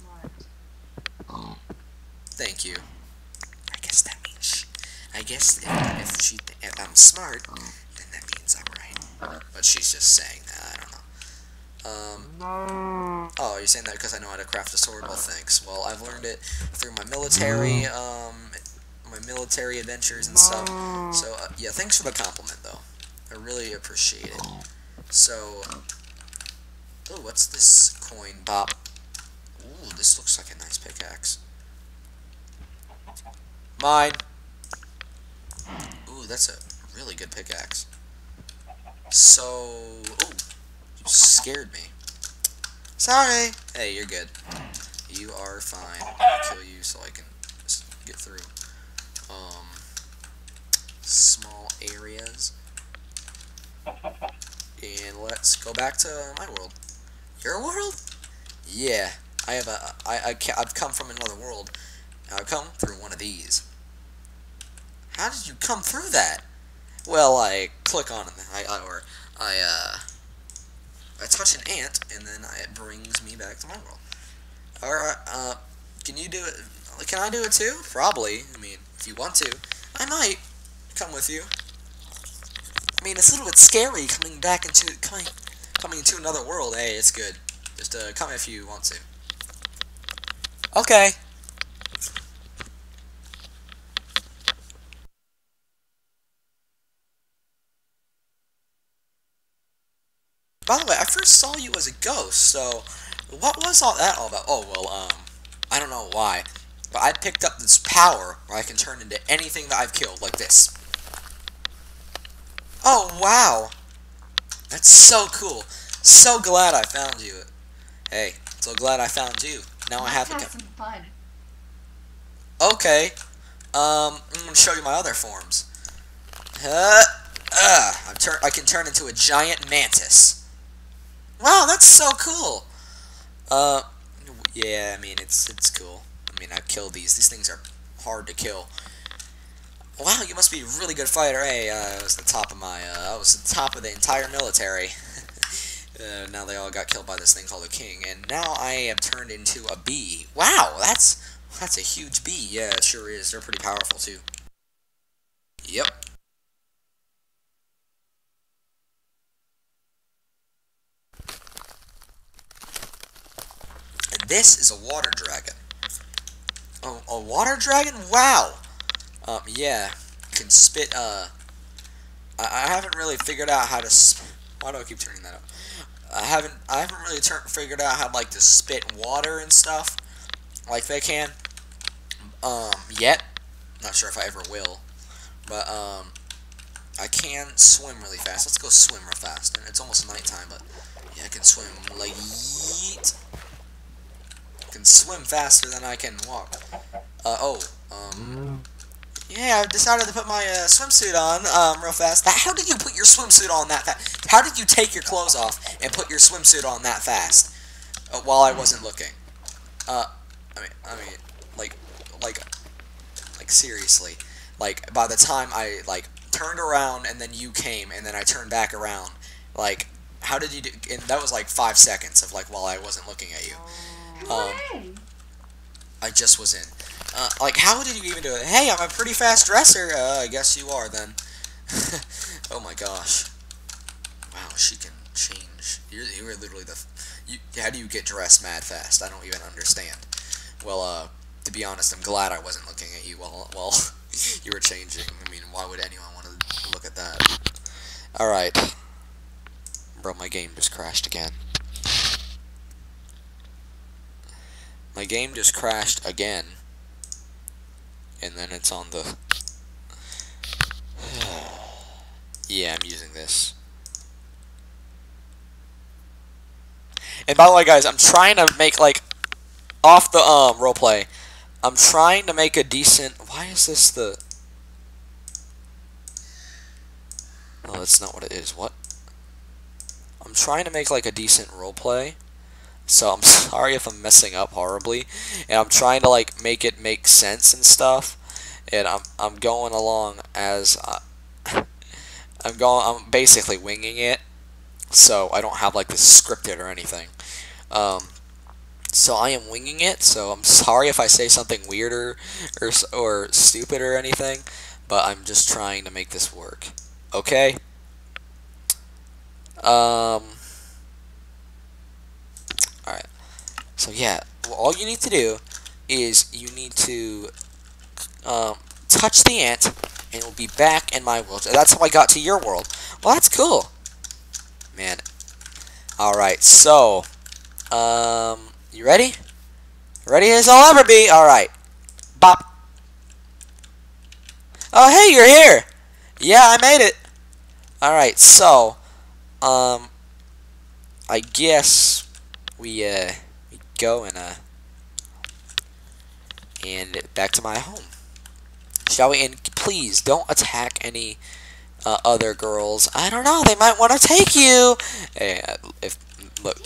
Thank you. I guess that means. I guess if, if she if I'm smart, then that means I'm right. But she's just saying that. I don't know. Um. Oh, you're saying that because I know how to craft a sword? Well, thanks. Well, I've learned it through my military, um, my military adventures and stuff. So, uh, yeah, thanks for the compliment, though. I really appreciate it. So, oh, what's this coin pop? Ooh, this looks like a nice pickaxe. Mine. Ooh, that's a really good pickaxe. So, ooh, you scared me. Sorry. Hey, you're good. You are fine. I'll kill you so I can get through. Um, small areas. And let's go back to my world. Your world? Yeah. I have a. I, I I've come from another world. I've come through one of these. How did you come through that? Well, I click on it, I, or I uh, I touch an ant, and then it brings me back to my world. Alright, uh, can you do it? Can I do it too? Probably. I mean, you want to, I might come with you. I mean, it's a little bit scary coming back into coming coming into another world. Hey, it's good. Just uh, come if you want to. Okay. By the way, I first saw you as a ghost, so what was all that all about? Oh, well, um, I don't know why, but I picked up this power where I can turn into anything that I've killed, like this. Oh, wow. That's so cool. So glad I found you. Hey, so glad I found you. Now I have to have some fun. Okay. Um, I'm gonna show you my other forms. Uh, uh, I'm turn I can turn into a giant mantis. Wow, that's so cool. Uh, yeah, I mean it's it's cool. I mean I killed these. These things are hard to kill. Wow, you must be a really good fighter. Hey, uh, I was the top of my. Uh, I was the top of the entire military. <laughs> uh, now they all got killed by this thing called a king, and now I am turned into a bee. Wow, that's that's a huge bee. Yeah, it sure is. They're pretty powerful, too. Yep. This is a water dragon. A water dragon? Wow. Um, yeah. Can spit, uh... I, I haven't really figured out how to... Why do I keep turning that up? I haven't I haven't really figured out how like to spit water and stuff like they can um, yet. Not sure if I ever will, but um, I can swim really fast. Let's go swim real fast. And it's almost nighttime, but yeah, I can swim like yeet. Can swim faster than I can walk. Uh, oh, um, yeah, I decided to put my uh, swimsuit on um, real fast. How did you put your swimsuit on that fast? How did you take your clothes off and put your swimsuit on that fast uh, while I wasn't looking? Uh, I mean, I mean, like, like, like seriously, like by the time I like turned around and then you came and then I turned back around, like, how did you do? And that was like five seconds of like while I wasn't looking at you. Um, I just was in. Uh, like, how did you even do it? Hey, I'm a pretty fast dresser. Uh, I guess you are, then. <laughs> oh my gosh. Wow, she can change. You're, you're literally the... You, how do you get dressed mad fast? I don't even understand. Well, uh, to be honest, I'm glad I wasn't looking at you while, while <laughs> you were changing. I mean, why would anyone want to look at that? Alright. Bro, my game just crashed again. My game just crashed again. And then it's on the <sighs> yeah I'm using this. And by the way guys I'm trying to make like off the um roleplay I'm trying to make a decent why is this the oh that's not what it is what? I'm trying to make like a decent roleplay so I'm <laughs> sorry if I'm messing up horribly. And I'm trying to like make it make sense and stuff. And I'm I'm going along as uh, <laughs> I'm going I'm basically winging it. So I don't have like this scripted or anything. Um, so I am winging it. So I'm sorry if I say something weirder or or stupid or anything, but I'm just trying to make this work. Okay? Um So yeah, well, all you need to do is you need to um, touch the ant, and it will be back in my world. That's how I got to your world. Well, that's cool. Man. Alright, so, um, you ready? Ready as I'll ever be? Alright. Bop. Oh, hey, you're here. Yeah, I made it. Alright, so, um, I guess we, uh, go and uh and back to my home. Shall we? And please don't attack any uh, other girls. I don't know. They might want to take you. Hey, uh, if look.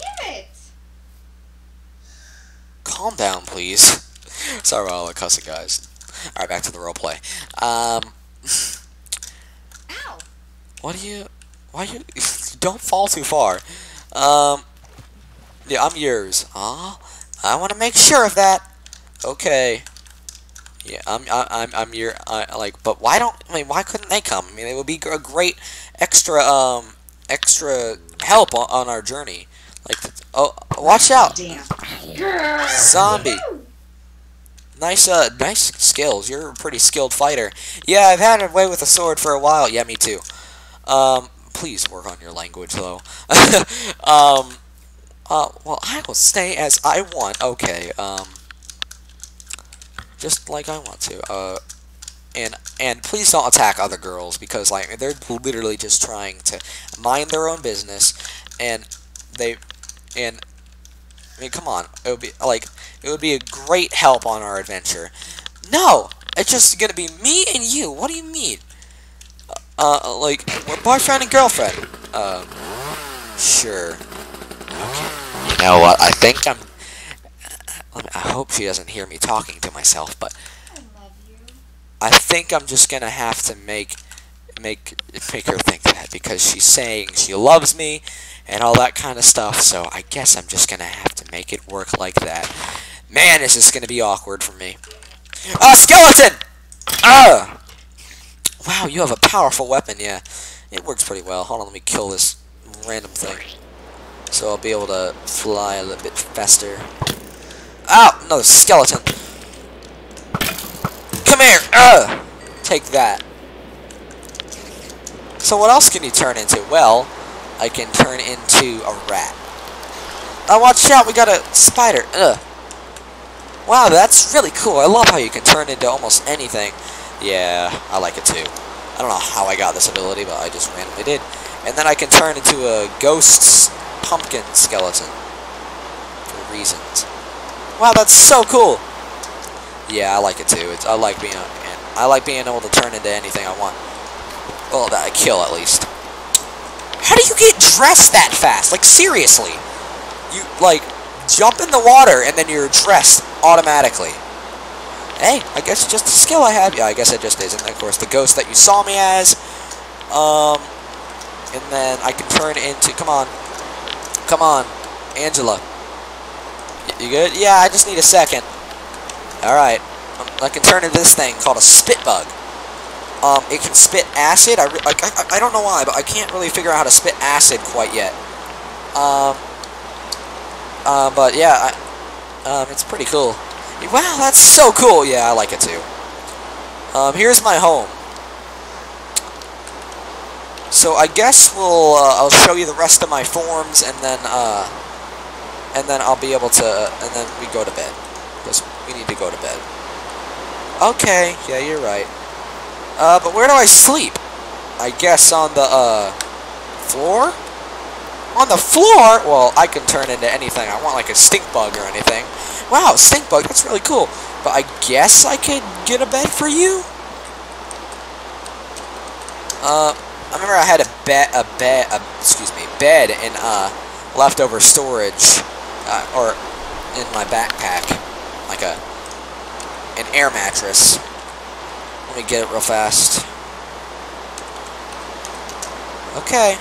Calm down, please. <laughs> Sorry about all the cussing, guys. All right, back to the role play. Um. Ow. What do you? Why you? <laughs> don't fall too far. Um. Yeah, I'm yours. Ah, I want to make sure of that. Okay. Yeah, I'm, I'm, I'm your, I, like, but why don't, I mean, why couldn't they come? I mean, it would be a great extra, um, extra help on, on our journey. Like, oh, watch out. Damn. Zombie. Nice, uh, nice skills. You're a pretty skilled fighter. Yeah, I've had a way with a sword for a while. Yeah, me too. Um, please work on your language, though. <laughs> um, uh, well, I will stay as I want. Okay, um, just like I want to. Uh, and and please don't attack other girls because like they're literally just trying to mind their own business, and they, and I mean, come on, it would be like it would be a great help on our adventure. No, it's just gonna be me and you. What do you mean? Uh, uh like we're boyfriend and girlfriend. Um, sure. You know what? I think I'm. I hope she doesn't hear me talking to myself, but I think I'm just gonna have to make make make her think that because she's saying she loves me and all that kind of stuff. So I guess I'm just gonna have to make it work like that. Man, is this is gonna be awkward for me. Ah, skeleton! Ah! Wow, you have a powerful weapon. Yeah, it works pretty well. Hold on, let me kill this random thing so I'll be able to fly a little bit faster. ow! Another skeleton. Come here! Ugh! Take that. So what else can you turn into? Well, I can turn into a rat. Oh, watch out! We got a spider. Ugh. Wow, that's really cool. I love how you can turn into almost anything. Yeah, I like it too. I don't know how I got this ability, but I just randomly did. And then I can turn into a ghost pumpkin skeleton. For reasons. Wow, that's so cool! Yeah, I like it too. It's, I like being I like being able to turn into anything I want. Well, that I kill at least. How do you get dressed that fast? Like seriously, you like jump in the water and then you're dressed automatically. Hey, I guess it's just a skill I have. Yeah, I guess it just is. And of course, the ghost that you saw me as. Um, and then I can turn into. Come on, come on, Angela. You good? Yeah, I just need a second. All right. I can turn into this thing called a spit bug. Um, it can spit acid. I, I, I don't know why, but I can't really figure out how to spit acid quite yet. Um, uh, but yeah, I, um, it's pretty cool. Wow, that's so cool. Yeah, I like it too. Um, here's my home. So I guess we'll uh, I'll show you the rest of my forms, and then uh, and then I'll be able to, and then we go to bed because we need to go to bed. Okay, yeah, you're right. Uh, but where do I sleep? I guess on the, uh, floor? On the floor? Well, I can turn into anything I want, like a stink bug or anything. Wow, stink bug, that's really cool. But I guess I could get a bed for you? Uh, I remember I had a bed, a bed, uh, excuse me, bed in, uh, leftover storage, uh, or in my backpack. Like a an air mattress. Let me get it real fast. Okay.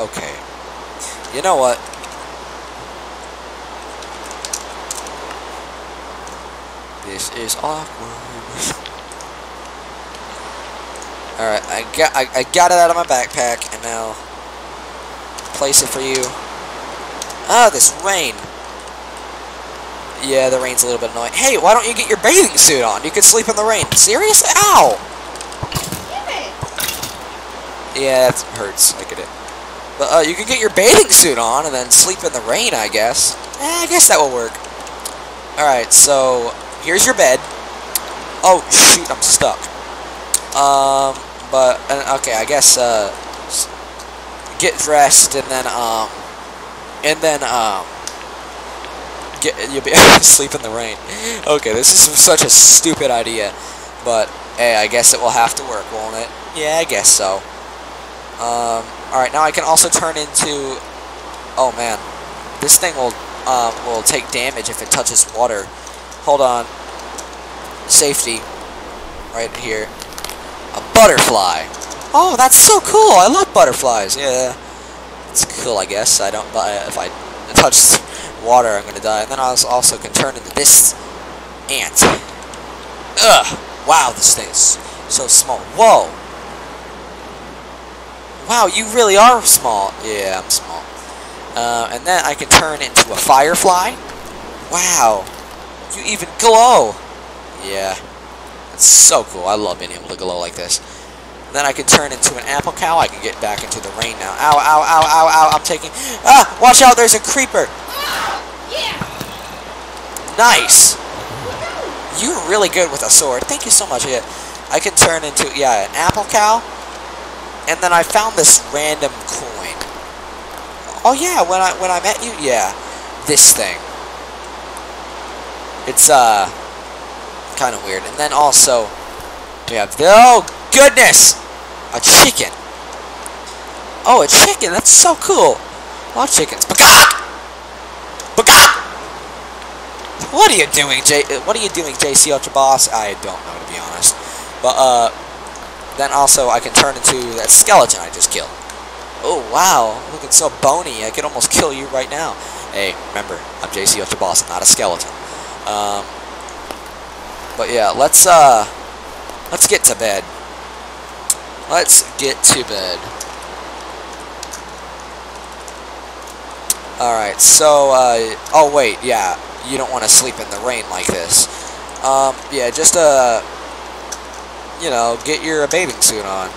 Okay. You know what? This is awkward. Alright, I got I, I got it out of my backpack, and now place it for you. Ah, this rain. Yeah, the rain's a little bit annoying. Hey, why don't you get your bathing suit on? You could sleep in the rain. Seriously? Ow! It Yeah, that hurts. I get it. But uh, you can get your bathing suit on and then sleep in the rain, I guess. Eh, I guess that will work. Alright, so here's your bed. Oh, shoot, I'm stuck. Um, but, okay, I guess, uh, get dressed and then, um, and then, um, get, you'll be <laughs> sleep in the rain. Okay, this is such a stupid idea, but, hey, I guess it will have to work, won't it? Yeah, I guess so. Um, alright, now I can also turn into, oh man, this thing will, um, will take damage if it touches water. Hold on. Safety. Right here. A butterfly. Oh, that's so cool. I love butterflies. Yeah. It's cool, I guess. I don't, but if I <laughs> touch water, I'm going to die. And then I also can turn into this ant. Ugh. Wow, this thing is so small. Whoa. Wow, you really are small. Yeah, I'm small. Uh, and then I can turn into a firefly. Wow. You even glow. Yeah. It's so cool. I love being able to glow like this. Then I can turn into an apple cow. I can get back into the rain now. Ow, ow, ow, ow, ow. I'm taking... Ah! Watch out, there's a creeper. Yeah. Nice. You're really good with a sword. Thank you so much. Yeah. I can turn into, yeah, an apple cow. And then I found this random coin. Oh, yeah, when I when I met you, yeah. This thing. It's, uh kind of weird. And then also, we have, oh, goodness! A chicken. Oh, a chicken. That's so cool. Love chickens. Bagak! Bagak! What are you doing, J? What are you doing, JC Ultra Boss? I don't know, to be honest. But, uh, then also I can turn into that skeleton I just killed. Oh, wow. Looking so bony. I could almost kill you right now. Hey, remember, I'm JC Ultra Boss, not a skeleton. Um, but yeah, let's, uh... let's get to bed. Let's get to bed. Alright, so, uh, oh wait, yeah, you don't want to sleep in the rain like this. Um, yeah, just, uh, you know, get your bathing suit on.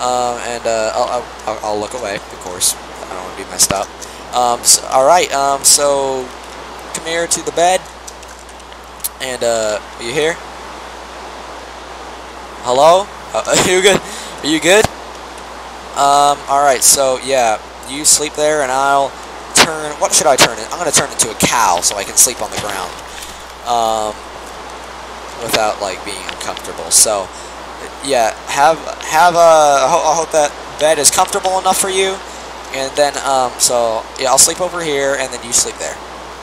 Um, and, uh, I'll, I'll, I'll look away, of course. I don't want to be messed up. Um, so, alright, um, so, come here to the bed. And, uh, are you here? Hello? Uh, <laughs> are you good? Are you good? Um, alright, so, yeah, you sleep there, and I'll turn, what should I turn it? I'm going to turn into a cow so I can sleep on the ground. Um, without, like, being uncomfortable. So, yeah, have, have, uh, I hope that bed is comfortable enough for you. And then, um, so, yeah, I'll sleep over here, and then you sleep there.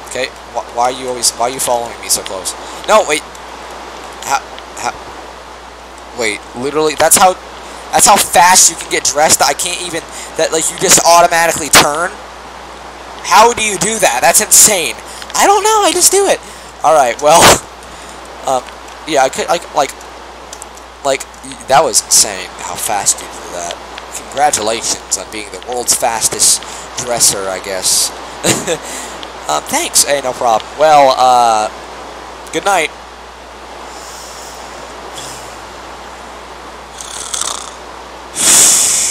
Okay? Why, are you always, why are you following me so close? No, wait. How, how, wait, literally, that's how, that's how fast you can get dressed. I can't even, that, like, you just automatically turn. How do you do that? That's insane. I don't know. I just do it. All right. Well, <laughs> um, yeah. I could. Like, like, like that was insane. How fast you do that. Congratulations on being the world's fastest dresser. I guess. <laughs> um, thanks. Hey, no problem. Well, uh, good night. <sighs>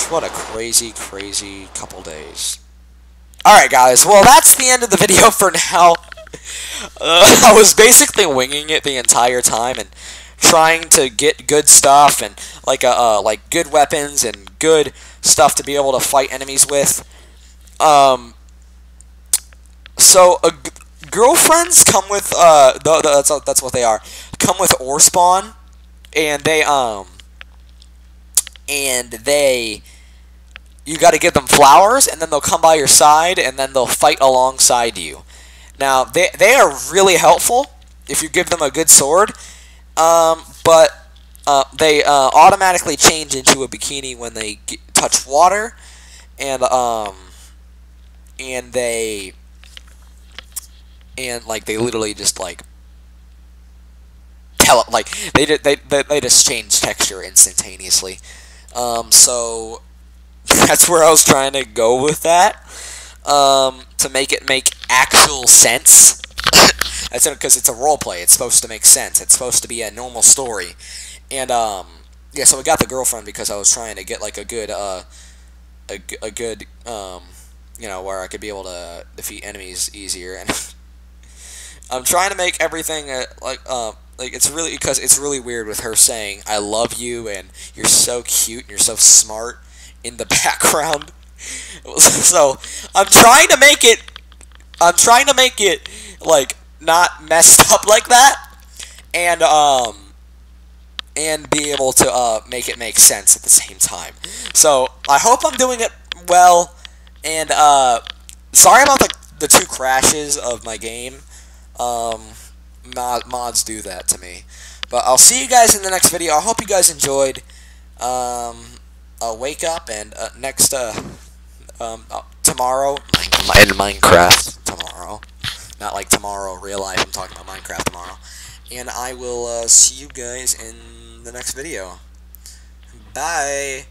What a crazy, crazy couple days. Alright guys, well that's the end of the video <laughs> for now. Uh, I was basically winging it the entire time and trying to get good stuff and like uh, uh, like good weapons and good stuff to be able to fight enemies with. Um, so girlfriends come with uh, that's that's what they are. Come with Orespawn, and they um, and they you got to give them flowers, and then they'll come by your side, and then they'll fight alongside you. Now, they, they are really helpful if you give them a good sword, um, but uh, they uh, automatically change into a bikini when they touch water, and um, and they and like they literally just like tell it like they they they, they just change texture instantaneously. Um, so <laughs> that's where I was trying to go with that. Um, to make it make actual sense. <coughs> that's because it's a role play. It's supposed to make sense. It's supposed to be a normal story. And um, yeah, so we got the girlfriend because I was trying to get like a good uh, a, a good um, you know, where I could be able to defeat enemies easier. And <laughs> I'm trying to make everything uh, like uh, like it's really because it's really weird with her saying I love you and you're so cute and you're so smart in the <laughs> background. <laughs> so I'm trying to make it. I'm trying to make it like not messed <laughs> up like that, and um, and be able to uh make it make sense at the same time. So I hope I'm doing it well, and uh, sorry about the the two crashes of my game. Um, mod, mods do that to me. But I'll see you guys in the next video. I hope you guys enjoyed. Um, uh, wake up and uh, next uh, um, uh, tomorrow in Minecraft tomorrow, not like tomorrow real life. I'm talking about Minecraft tomorrow, and I will uh, see you guys in the next video. Bye.